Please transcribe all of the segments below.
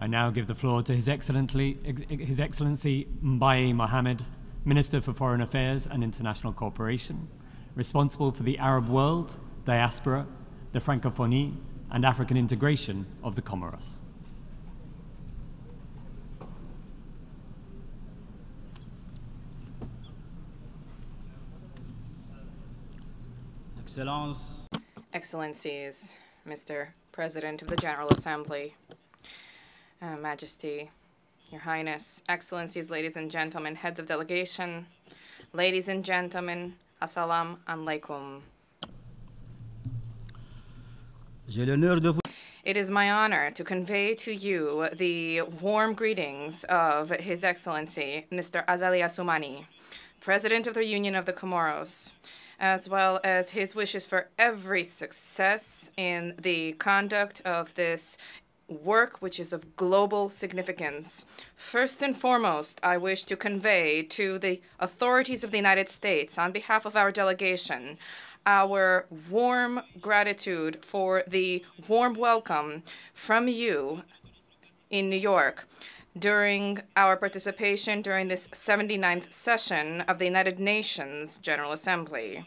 I now give the floor to His Excellency, His Excellency Mbae Mohamed, Minister for Foreign Affairs and International Cooperation, responsible for the Arab world, diaspora, the Francophonie, and African integration of the Comoros. Excellence. Excellencies, Mr. President of the General Assembly, uh, Majesty, Your Highness, Excellencies, ladies and gentlemen, heads of delegation, ladies and gentlemen, Assalamu alaikum. It is my honor to convey to you the warm greetings of His Excellency, Mr. Azali Assoumani, President of the Union of the Comoros, as well as his wishes for every success in the conduct of this work which is of global significance. First and foremost, I wish to convey to the authorities of the United States, on behalf of our delegation, our warm gratitude for the warm welcome from you in New York during our participation during this 79th session of the United Nations General Assembly.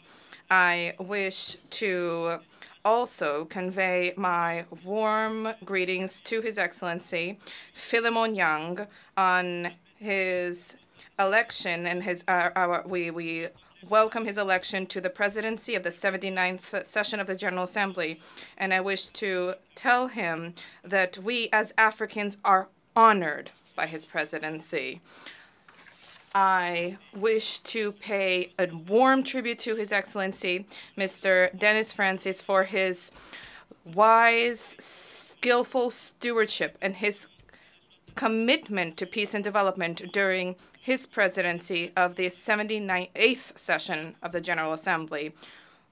I wish to also convey my warm greetings to His Excellency Philemon Yang on his election and his our, our we we welcome his election to the presidency of the 79th session of the General Assembly and I wish to tell him that we as Africans are honored by his presidency. I wish to pay a warm tribute to His Excellency, Mr. Denis Francis, for his wise, skillful stewardship and his commitment to peace and development during his presidency of the 79th session of the General Assembly,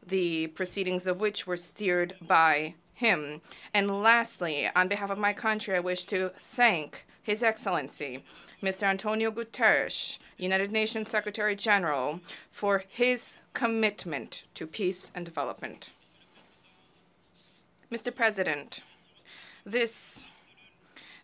the proceedings of which were steered by him. And lastly, on behalf of my country, I wish to thank His Excellency, Mr. Antonio Guterres, United Nations Secretary General, for his commitment to peace and development. Mr. President, this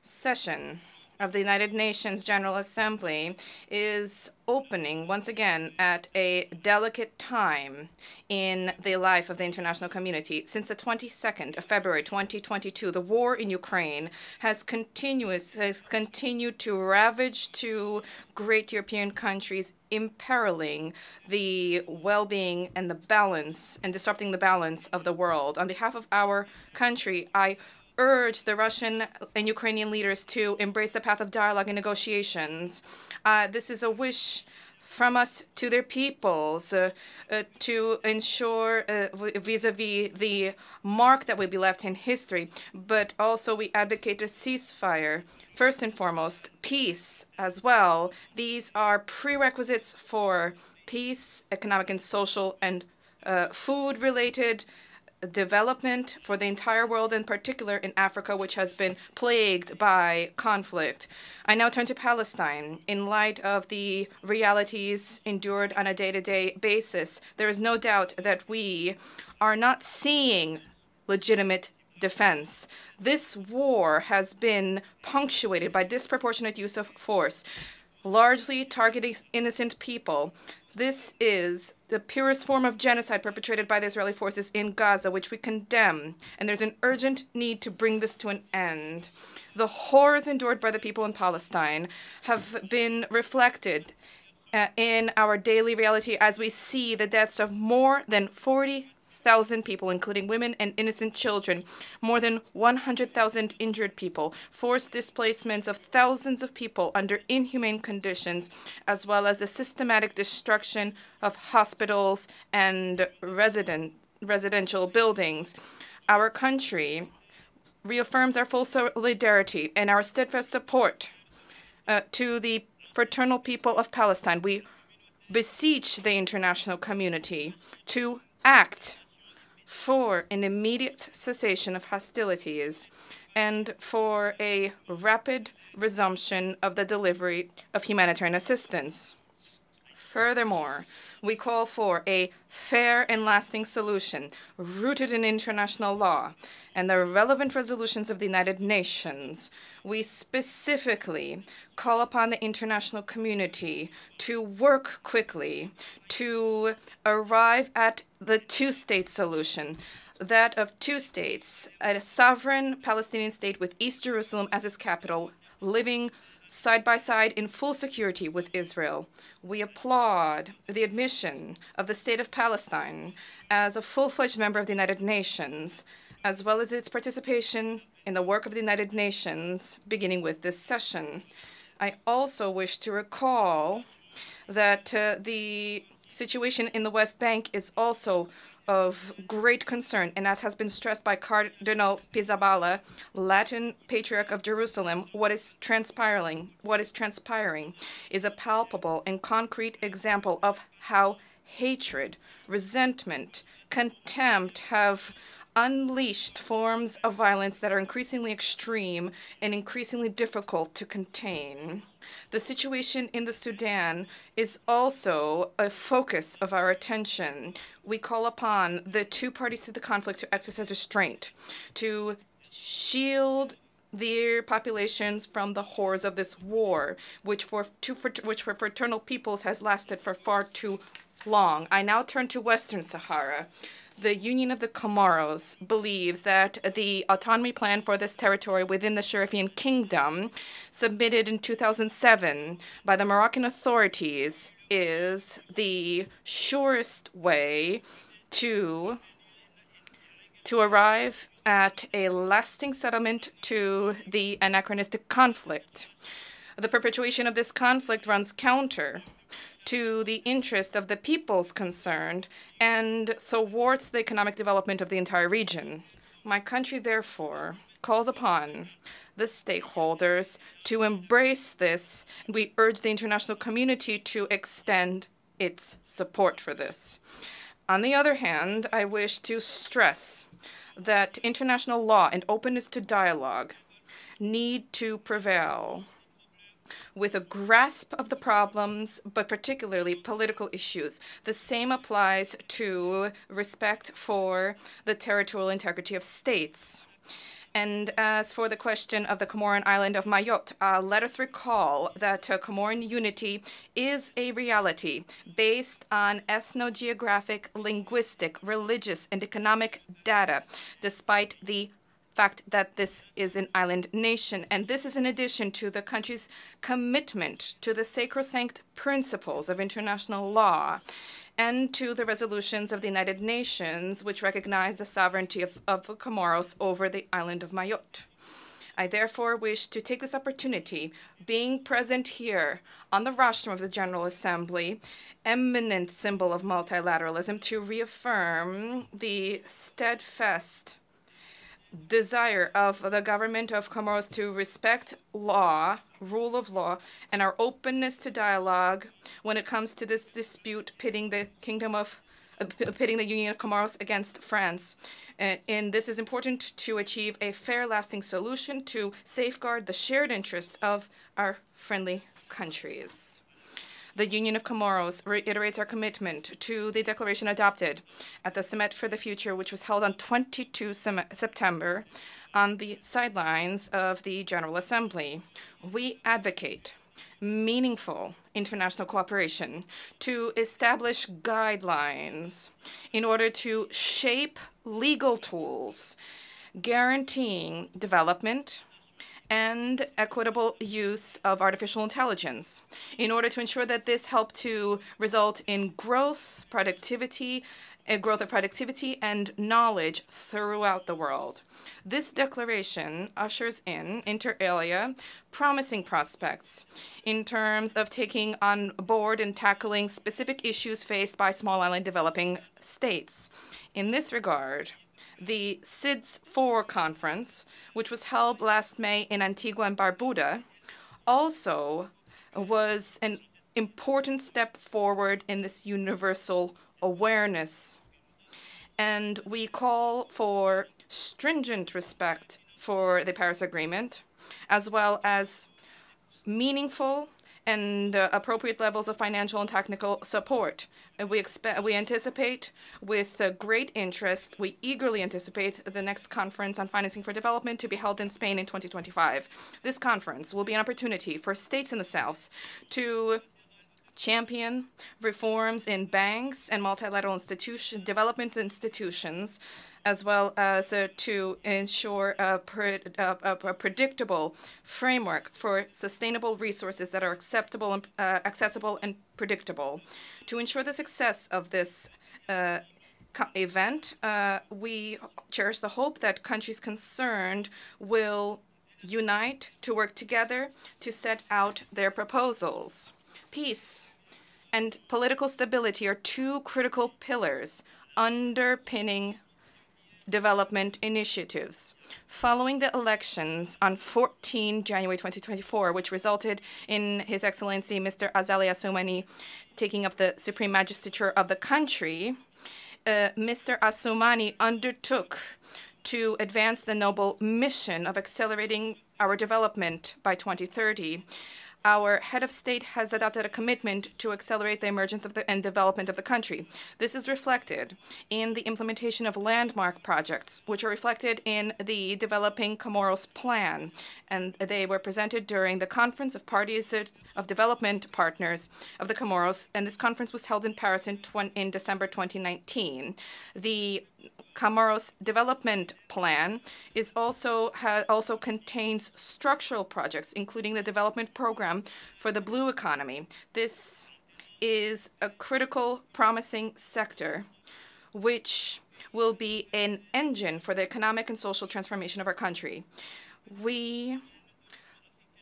session of the United Nations General Assembly is opening once again at a delicate time in the life of the international community. Since the 22nd of February 2022, the war in Ukraine has continuous has continued to ravage two great European countries, imperiling the well-being and the balance and disrupting the balance of the world. On behalf of our country, I urge the Russian and Ukrainian leaders to embrace the path of dialogue and negotiations. Uh, this is a wish from us to their peoples uh, uh, to ensure vis a vis the mark that will be left in history, but also we advocate a ceasefire. First and foremost, peace as well. These are prerequisites for peace, economic and social, and uh, food related development for the entire world, in particular in Africa, which has been plagued by conflict. I now turn to Palestine. In light of the realities endured on a day to day basis, there is no doubt that we are not seeing legitimate defense. This war has been punctuated by disproportionate use of force, largely targeting innocent people. This is the purest form of genocide perpetrated by the Israeli forces in Gaza, which we condemn, and there's an urgent need to bring this to an end. The horrors endured by the people in Palestine have been reflected uh, in our daily reality as we see the deaths of more than 40 thousand people, including women and innocent children, more than 100,000 injured people, forced displacements of thousands of people under inhumane conditions, as well as the systematic destruction of hospitals and resident, residential buildings. Our country reaffirms our full solidarity and our steadfast support uh, to the fraternal people of Palestine. We beseech the international community to act for an immediate cessation of hostilities and for a rapid resumption of the delivery of humanitarian assistance. Furthermore, We call for a fair and lasting solution rooted in international law and the relevant resolutions of the United Nations. We specifically call upon the international community to work quickly to arrive at the two state solution that of two states, a sovereign Palestinian state with East Jerusalem as its capital, living side by side in full security with Israel. We applaud the admission of the State of Palestine as a full fledged member of the United Nations, as well as its participation in the work of the United Nations, beginning with this session. I also wish to recall that uh, the situation in the West Bank is also of great concern, and as has been stressed by Cardinal Pizzaballa, Latin Patriarch of Jerusalem, what is transpiring, what is transpiring is a palpable and concrete example of how hatred, resentment, contempt have unleashed forms of violence that are increasingly extreme and increasingly difficult to contain. The situation in the Sudan is also a focus of our attention. We call upon the two parties to the conflict to exercise restraint, to shield their populations from the horrors of this war, which for, two, which for fraternal peoples has lasted for far too long. I now turn to Western Sahara the Union of the Comoros believes that the autonomy plan for this territory within the Sharifian Kingdom, submitted in 2007 by the Moroccan authorities, is the surest way to to arrive at a lasting settlement to the anachronistic conflict. The perpetuation of this conflict runs counter to the interest of the peoples concerned and thwarts the economic development of the entire region. My country, therefore, calls upon the stakeholders to embrace this. We urge the international community to extend its support for this. On the other hand, I wish to stress that international law and openness to dialogue need to prevail with a grasp of the problems, but particularly political issues. The same applies to respect for the territorial integrity of states. And as for the question of the Comoran island of Mayotte, uh, let us recall that uh, Comoran unity is a reality based on ethnogeographic, linguistic, religious, and economic data, despite the fact that this is an island nation. And this is in addition to the country's commitment to the sacrosanct principles of international law and to the resolutions of the United Nations, which recognize the sovereignty of, of Comoros over the island of Mayotte. I therefore wish to take this opportunity, being present here on the rostrum of the General Assembly, eminent symbol of multilateralism, to reaffirm the steadfast desire of the government of Comoros to respect law, rule of law, and our openness to dialogue when it comes to this dispute pitting the kingdom of uh, pitting the Union of Comoros against France. Uh, and this is important to achieve a fair, lasting solution to safeguard the shared interests of our friendly countries. The Union of Comoros reiterates our commitment to the declaration adopted at the Summit for the Future, which was held on 22 September on the sidelines of the General Assembly. We advocate meaningful international cooperation to establish guidelines in order to shape legal tools guaranteeing development, and equitable use of artificial intelligence in order to ensure that this help to result in growth, productivity, a growth of productivity and knowledge throughout the world. This declaration ushers in, inter alia, promising prospects in terms of taking on board and tackling specific issues faced by small island developing states. In this regard, the SIDS 4 conference, which was held last May in Antigua and Barbuda, also was an important step forward in this universal awareness. And we call for stringent respect for the Paris Agreement, as well as meaningful and uh, appropriate levels of financial and technical support. We expect, we anticipate with great interest, we eagerly anticipate the next conference on financing for development to be held in Spain in 2025. This conference will be an opportunity for states in the South to champion reforms in banks and multilateral institution development institutions as well as uh, to ensure a, pre a, a, predictable framework for sustainable resources that are acceptable and uh, accessible and predictable. To ensure the success of this uh, event, uh, we cherish the hope that countries concerned will unite to work together to set out their proposals. Peace and political stability are two critical pillars underpinning development initiatives. Following the elections on 14 January 2024, which resulted in His Excellency Mr. Azali Assoumani taking up the supreme magistrature of the country, uh, Mr. Assoumani undertook to advance the noble mission of accelerating our development by 2030 our head of state has adopted a commitment to accelerate the emergence of the, and development of the country. This is reflected in the implementation of landmark projects, which are reflected in the Developing Comoros Plan, and they were presented during the Conference of Parties uh, of Development Partners of the Comoros, and this conference was held in Paris in, in December 2019. The Comoros Development Plan is also also contains structural projects, including the development program for the blue economy. This is a critical, promising sector, which will be an engine for the economic and social transformation of our country. We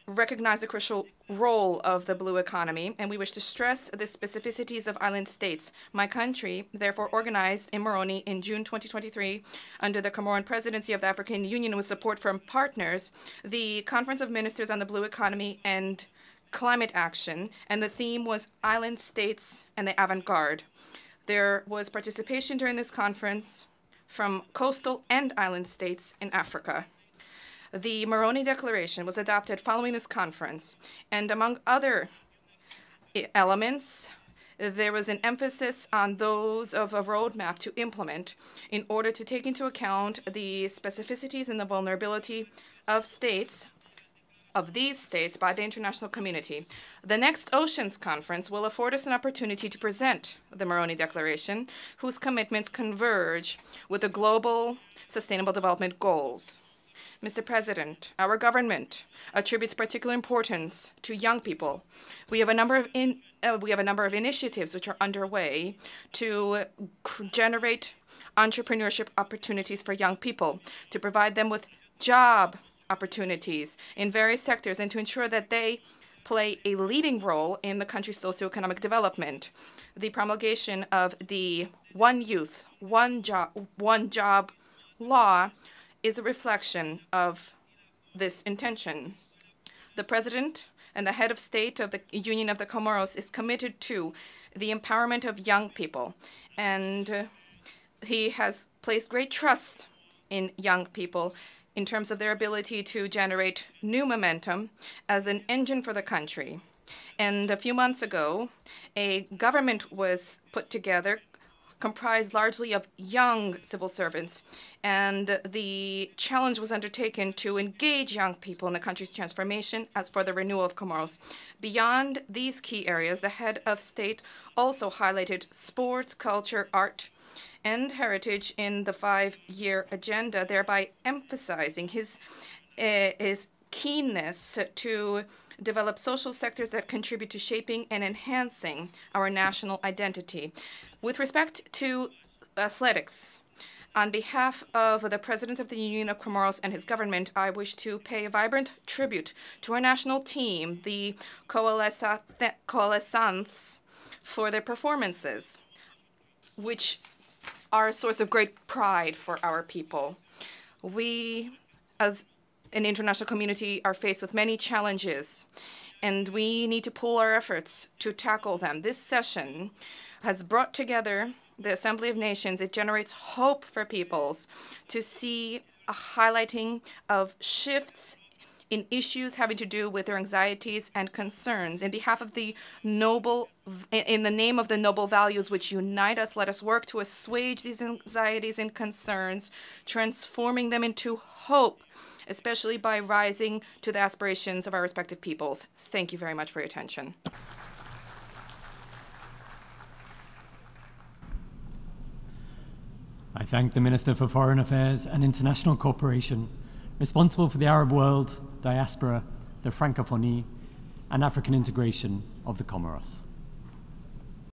recognize the crucial role of the blue economy, and we wish to stress the specificities of island states. My country, therefore, organized in Moroni in June 2023, under the Comoran presidency of the African Union with support from partners, the Conference of Ministers on the Blue Economy and Climate Action, and the theme was Island States and the Avant-Garde. There was participation during this conference from coastal and island states in Africa. The Moroni Declaration was adopted following this conference, and among other elements, there was an emphasis on those of a roadmap to implement in order to take into account the specificities and the vulnerability of states of these states by the international community. The next Oceans Conference will afford us an opportunity to present the Moroni Declaration, whose commitments converge with the global sustainable development goals. Mr. President, our government attributes particular importance to young people. We have a number of in, uh, we have a number of initiatives which are underway to generate entrepreneurship opportunities for young people, to provide them with job opportunities in various sectors, and to ensure that they play a leading role in the country's socioeconomic development. The promulgation of the One Youth, One Job, One Job law is a reflection of this intention. The President and the head of state of the Union of the Comoros is committed to the empowerment of young people, and uh, he has placed great trust in young people in terms of their ability to generate new momentum as an engine for the country. And a few months ago, a government was put together comprised largely of young civil servants, and the challenge was undertaken to engage young people in the country's transformation as for the renewal of Comoros. Beyond these key areas, the head of state also highlighted sports, culture, art, and heritage in the five-year agenda, thereby emphasizing his uh, his keenness to develop social sectors that contribute to shaping and enhancing our national identity. With respect to athletics, on behalf of the President of the Union of Comoros and his government, I wish to pay a vibrant tribute to our national team, the Coelacanths, for their performances, which are a source of great pride for our people. We, as an international community, are faced with many challenges, and we need to pool our efforts to tackle them. This session has brought together the Assembly of Nations. It generates hope for peoples to see a highlighting of shifts in issues having to do with their anxieties and concerns. In behalf of the noble, in the name of the noble values which unite us, let us work to assuage these anxieties and concerns, transforming them into hope, especially by rising to the aspirations of our respective peoples. Thank you very much for your attention. I thank the Minister for Foreign Affairs and International Cooperation, responsible for the Arab world, diaspora, the Francophonie, and African integration of the Comoros.